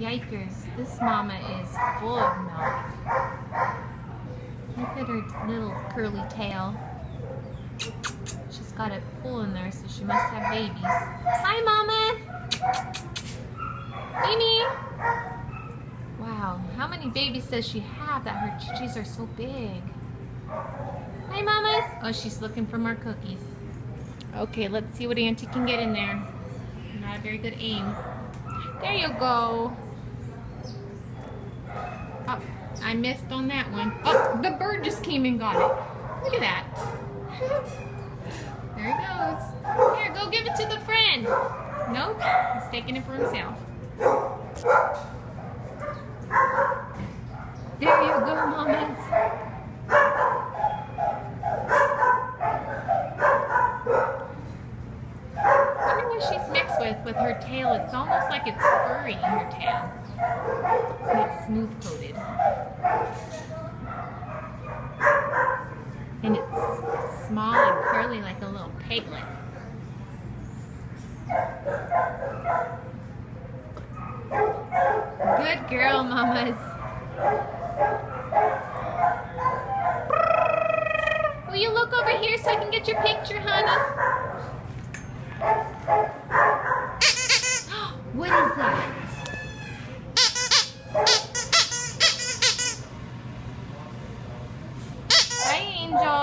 Yikers, this mama is full of milk. Look at her little curly tail. She's got a pool in there, so she must have babies. Hi, Mama! Amy! Wow, how many babies does she have that her chichis are so big? Hi, Mamas! Oh, she's looking for more cookies. Okay, let's see what Auntie can get in there. Not a very good aim. There you go. Oh, I missed on that one. Oh, the bird just came and got it. Look at that. There he goes. Here, go give it to the friend. Nope, he's taking it for himself. There you go, mamas. wonder what she's mixed with with her tail. It's almost like it's furry, in her tail. It's smooth coated. And it's small and curly like a little piglet. Good girl, mamas. Will you look over here so I can get your picture, honey? what is that? cho